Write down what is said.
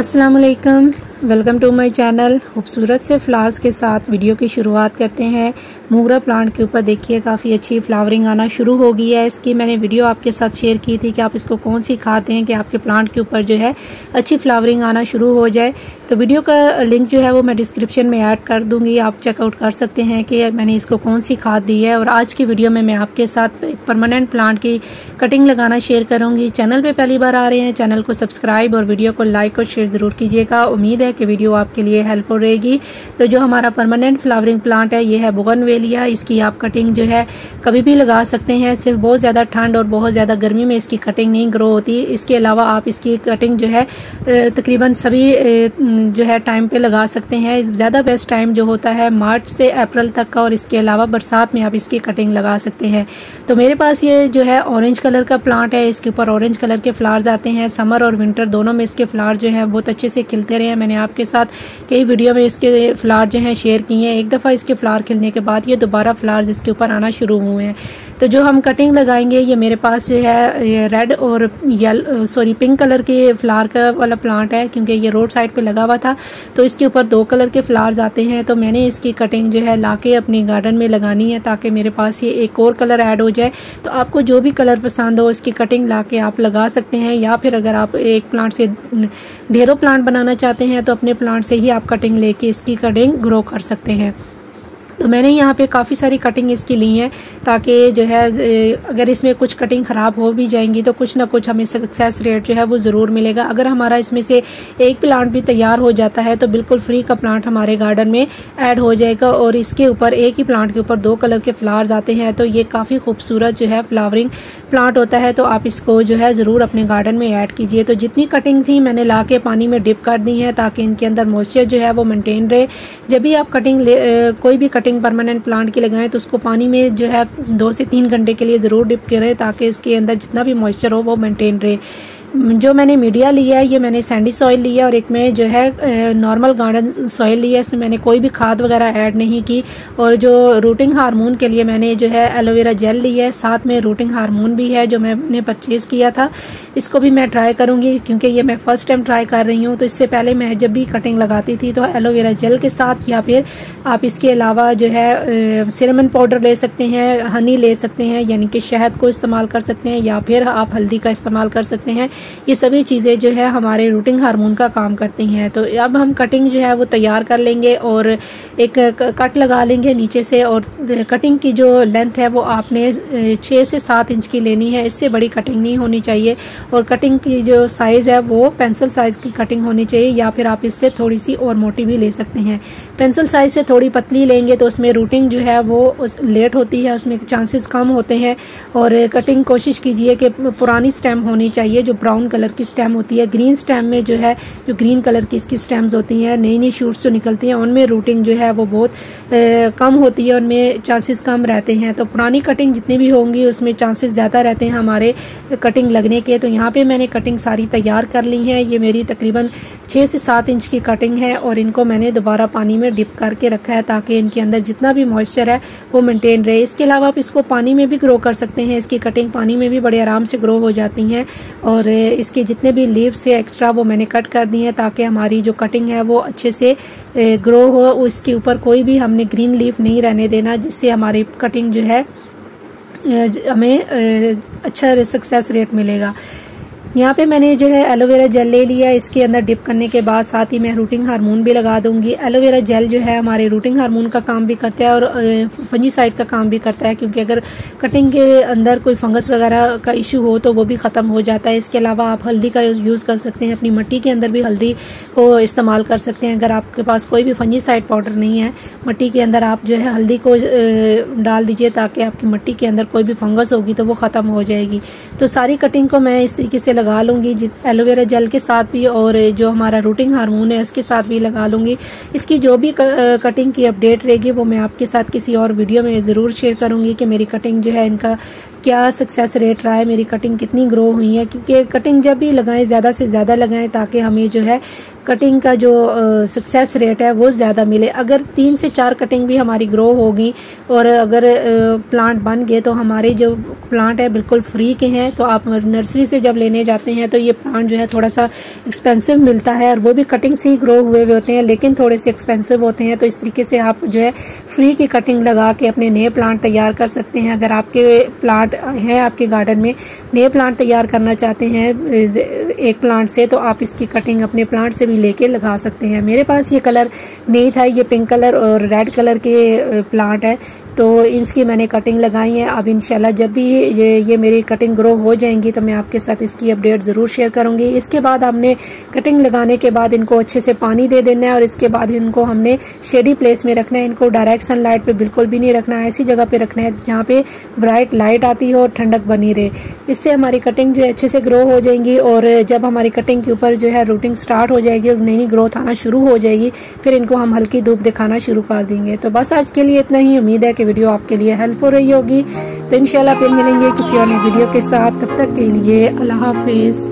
अस्सलाम वालेकुम welcome to my channel. खूबसूरत से फ्लावर्स के साथ वीडियो की शुरुआत करते हैं। मोगरा प्लांट के ऊपर देखिए, काफ़ी अच्छी फ्लावरिंग आना शुरू हो गई है। इसकी मैंने वीडियो आपके साथ शेयर की थी कि आप इसको कौन सी खाते हैं कि आपके प्लांट के ऊपर जो है अच्छी फ्लावरिंग आना शुरू हो जाए। तो वीडियो का लिंक जो है वो मैं डिस्क्रिप्शन में ऐड कर दूँगी। आप चेकआउट कर सकते हैं कि मैंने इसको कौन सी खाद दी है। और आज की वीडियो में मैं आपके साथ परमानेंट प्लांट की कटिंग लगाना शेयर करूँगी। चैनल पर पहली बार आ रहे हैं, चैनल को सब्सक्राइब और वीडियो को लाइक और शेयर ज़रूर कीजिएगा। उम्मीद है कि वीडियो आपके लिए हेल्पफुल रहेगी। तो जो हमारा परमानेंट फ्लावरिंग प्लांट है, ये है बुगन वेलिया इसकी आप कटिंग जो है कभी भी लगा सकते हैं। सिर्फ़ बहुत ज़्यादा ठंड और बहुत ज़्यादा गर्मी में इसकी कटिंग नहीं ग्रो होती। इसके अलावा आप इसकी कटिंग जो है तकरीबन सभी जो है टाइम पे लगा सकते हैं। ज़्यादा बेस्ट टाइम जो होता है मार्च से अप्रैल तक का और इसके अलावा बरसात में आप इसकी कटिंग लगा सकते हैं। तो मेरे पास ये जो है ऑरेंज कलर का प्लांट है। इसके ऊपर ऑरेंज कलर के फ्लावर्स आते हैं। समर और विंटर दोनों में इसके फ्लावर जो है, बहुत अच्छे से खिलते रहे हैं। मैंने आपके साथ। कई वीडियो में इसके फ्लावर जो है शेयर किए हैं। एक दफ़ा इसके फ्लावर खिलने के बाद ये दोबारा फ्लावर्स इसके ऊपर आना शुरू हुए हैं। तो जो हम कटिंग लगाएँगे, ये मेरे पास है रेड और यल सॉरी पिंक कलर के फ्लावर का वाला प्लांट है, क्योंकि ये रोड साइड पे लगा हुआ था। तो इसके ऊपर दो कलर के फ्लावर्स आते हैं तो मैंने इसकी कटिंग जो है लाके अपने गार्डन में लगानी है, ताकि मेरे पास ये एक और कलर ऐड हो जाए। तो आपको जो भी कलर पसंद हो, इसकी कटिंग ला के आप लगा सकते हैं, या फिर अगर आप एक प्लांट से ढेरों प्लांट बनाना चाहते हैं तो अपने प्लांट से ही आप कटिंग लेके इसकी कटिंग ग्रो कर सकते हैं। तो मैंने यहाँ पे काफ़ी सारी कटिंग इसकी ली है ताकि जो है अगर इसमें कुछ कटिंग ख़राब हो भी जाएँगी तो कुछ ना कुछ हमें सक्सेस रेट जो है वो ज़रूर मिलेगा। अगर हमारा इसमें से एक प्लांट भी तैयार हो जाता है तो बिल्कुल फ्री का प्लांट हमारे गार्डन में ऐड हो जाएगा और इसके ऊपर एक ही प्लांट के ऊपर दो कलर के फ्लावर्स आते हैं तो ये काफ़ी खूबसूरत जो है फ्लावरिंग प्लांट होता है तो आप इसको जो है ज़रूर अपने गार्डन में ऐड कीजिए। तो जितनी कटिंग थी मैंने ला के पानी में डिप कर दी है ताकि इनके अंदर मॉइस्चर जो है वो मेनटेन रहे। जब भी आप कटिंग कोई भी कटिंग कटिंग परमानेंट प्लांट की लगाएँ तो उसको पानी में जो है दो से तीन घंटे के लिए ज़रूर डिप करें, ताकि इसके अंदर जितना भी मॉइस्चर हो, वो मेंटेन रहे। जो मैंने मीडिया लिया है, ये मैंने सैंडी सॉइल लिया और एक में जो है नॉर्मल गार्डन सॉइल लिया इसमें मैंने कोई भी खाद वगैरह ऐड नहीं की। और जो रूटिंग हार्मोन के लिए मैंने जो है एलोवेरा जेल लिया है। साथ में रूटिंग हार्मोन भी है, जो मैंने परचेज किया था। इसको भी मैं ट्राई करूँगी, क्योंकि ये मैं फ़र्स्ट टाइम ट्राई कर रही हूँ। तो इससे पहले मैं जब भी कटिंग लगाती थी तो एलोवेरा जेल के साथ या फिर आप इसके अलावा जो है सिरमन पाउडर ले सकते हैं हनी ले सकते हैं, यानी कि शहद को इस्तेमाल कर सकते हैं, या फिर आप हल्दी का इस्तेमाल कर सकते हैं। ये सभी चीज़ें जो है हमारे रूटिंग हार्मोन का काम करती हैं। तो अब हम कटिंग जो है वो तैयार कर लेंगे और एक कट लगा लेंगे नीचे से और कटिंग की जो लेंथ है वो आपने छः से सात इंच की लेनी है। इससे बड़ी कटिंग नहीं होनी चाहिए और कटिंग की जो साइज़ है वो पेंसिल साइज़ की कटिंग होनी चाहिए या फिर आप इससे थोड़ी सी और मोटी भी ले सकते हैं। पेंसिल साइज़ से थोड़ी पतली लेंगे तो उसमें रूटिंग जो है वो लेट होती है, उसमें चांसेस कम होते हैं। और कटिंग कोशिश कीजिए कि पुरानी स्टेम होनी चाहिए जो ब्राउन कलर की स्टेम होती है। ग्रीन स्टेम में जो है जो ग्रीन कलर की इसकी स्टेम्स होती हैं नई नई शूट्स जो निकलती हैं उनमें रूटिंग जो है वो बहुत ए, कम होती है उनमें चांसेस कम रहते हैं। तो पुरानी कटिंग जितनी भी होंगी उसमें चांसेस ज़्यादा रहते हैं हमारे कटिंग लगने के। तो यहाँ पे मैंने कटिंग सारी तैयार कर ली है। ये मेरी तकरीबन छः से सात इंच की कटिंग है और इनको मैंने दोबारा पानी में डिप करके रखा है ताकि इनके अंदर जितना भी मॉइस्चर है वो मेंटेन रहे। इसके अलावा आप इसको पानी में भी ग्रो कर सकते हैं। इसकी कटिंग पानी में भी बड़े आराम से ग्रो हो जाती हैं और इसके जितने भी लीव्स है एक्स्ट्रा वो मैंने कट कर दिए हैं ताकि हमारी जो कटिंग है वो अच्छे से ग्रो हो। इसके ऊपर कोई भी हमने ग्रीन लीफ नहीं रहने देना, जिससे हमारी कटिंग जो है हमें अच्छा सक्सेस रेट मिलेगा। यहाँ पे मैंने जो है एलोवेरा जेल ले लिया, इसके अंदर डिप करने के बाद साथ ही मैं रूटिंग हार्मोन भी लगा दूँगी। एलोवेरा जेल जो है हमारे रूटिंग हार्मोन का काम भी करता है और फंजी साइड का काम भी करता है, क्योंकि अगर कटिंग के अंदर कोई फंगस वगैरह का इशू हो तो वो भी ख़त्म हो जाता है। इसके अलावा आप हल्दी का यूज़ कर सकते हैं, अपनी मट्टी के अंदर भी हल्दी को इस्तेमाल कर सकते हैं। अगर आपके पास कोई भी फंजी साइड पाउडर नहीं है, मट्टी के अंदर आप जो है हल्दी को डाल दीजिए ताकि आपकी मट्टी के अंदर कोई भी फंगस होगी तो वो ख़त्म हो जाएगी। तो सारी कटिंग को मैं इस तरीके से लगा लूँगी एलोवेरा जेल के साथ भी और जो हमारा रूटिंग हार्मोन है उसके साथ भी लगा लूँगी। इसकी जो भी कटिंग की अपडेट रहेगी, वो मैं आपके साथ किसी और वीडियो में ज़रूर शेयर करूँगी कि मेरी कटिंग जो है इनका क्या सक्सेस रेट रहा है, मेरी कटिंग कितनी ग्रो हुई है, क्योंकि कटिंग जब भी लगाएँ, ज़्यादा से ज़्यादा लगाएँ, ताकि हमें जो है कटिंग का जो सक्सेस रेट है, वो ज़्यादा मिले। अगर तीन से चार कटिंग भी हमारी ग्रो होगी, और अगर प्लांट बन गए तो हमारे जो प्लांट है, बिल्कुल फ्री के हैं तो आप नर्सरी से जब लेने जाते हैं तो ये प्लांट जो है थोड़ा सा एक्सपेंसिव मिलता है, और वो भी कटिंग से ही ग्रो हुए हुए होते हैं, लेकिन थोड़े से एक्सपेंसिव होते हैं तो इस तरीके से आप जो है फ्री की कटिंग लगा के अपने नए प्लांट तैयार कर सकते हैं। अगर आपके प्लांट हैं आपके गार्डन में। नए प्लांट तैयार करना चाहते हैं एक प्लांट से तो आप इसकी कटिंग अपने प्लांट से भी लेके लगा सकते हैं। मेरे पास ये कलर नहीं था, ये पिंक कलर और रेड कलर के प्लांट है। तो इसकी मैंने कटिंग लगाई है। अब इंशाल्लाह जब भी ये ये मेरी कटिंग ग्रो हो जाएँगी तो मैं आपके साथ इसकी अपडेट ज़रूर शेयर करूँगी। इसके बाद हमने कटिंग लगाने के बाद इनको अच्छे से पानी दे देना है और इसके बाद इनको हमने शेडी प्लेस में रखना है। इनको डायरेक्ट सनलाइट पे बिल्कुल भी नहीं रखना है। ऐसी जगह पे रखना है जहाँ पर ब्राइट लाइट आती हो और ठंडक बनी रहे। इससे हमारी कटिंग जो है अच्छे से ग्रो हो जाएँगी और जब हमारी कटिंग के ऊपर जो है रूटिंग स्टार्ट हो जाएगी और नई ग्रोथ आना शुरू हो जाएगी, फिर इनको हम हल्की धूप दिखाना शुरू कर देंगे। तो बस आज के लिए इतना ही। उम्मीद है कि वीडियो आपके लिए हेल्पफुल रही होगी। तो इनशाला फिर मिलेंगे किसी और वीडियो के साथ। तब तक के लिए अल्लाह हाफिज़।